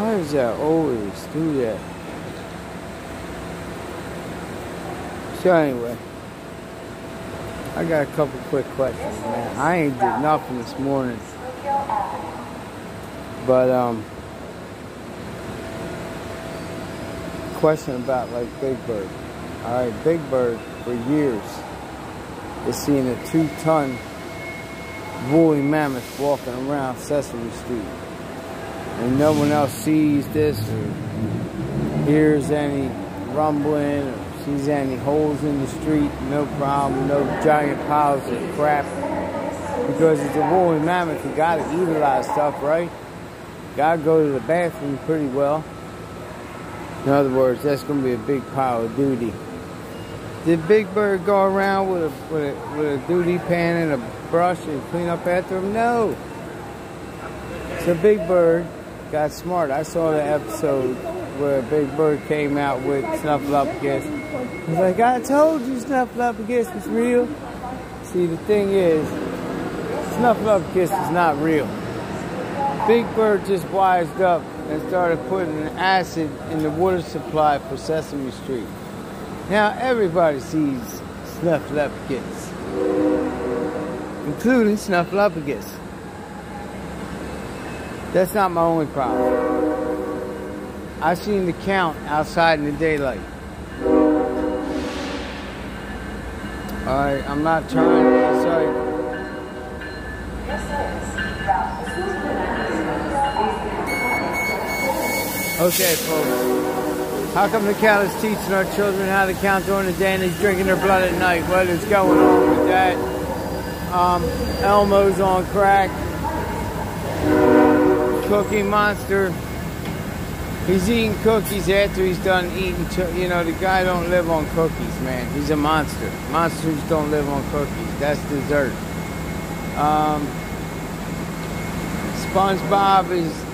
Why does that always do that? So anyway, I got a couple quick questions, man. I ain't did nothing this morning. But um question about like Big Bird. Alright, Big Bird for years is seeing a two ton woolly mammoth walking around Sesame Street. And no one else sees this or hears any rumbling or sees any holes in the street, no problem, no giant piles of crap. Because it's a woolly mammoth, you gotta eat a lot of stuff, right? Gotta go to the bathroom pretty well. In other words, that's gonna be a big pile of duty. Did Big Bird go around with a with a, with a duty pan and a brush and clean up after him? No. So Big Bird got smart. I saw the episode where Big Bird came out with Snuffleupagus. He's like, I told you Snuffleupagus was real. See, the thing is, Snuffleupagus is not real. Big Bird just wised up and started putting acid in the water supply for Sesame Street. Now everybody sees Snuffleupagus, including Snuffleupagus. That's not my only problem. I seen the count outside in the daylight. Alright, I'm not trying to sorry. Okay, folks. How come the count is teaching our children how to count during the day and he's drinking their blood at night? What is going on with that? Um, Elmo's on crack. Cookie Monster. He's eating cookies after he's done eating. you know, the guy don't live on cookies, man. He's a monster. Monsters don't live on cookies. That's dessert. Um, SpongeBob is